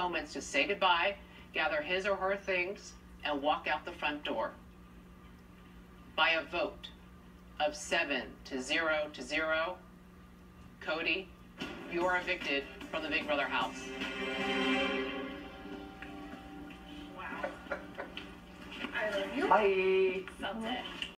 moments to say goodbye, gather his or her things, and walk out the front door. By a vote of seven to zero to zero, Cody, you are evicted from the Big Brother house. Wow. I love you. Bye. Felt it.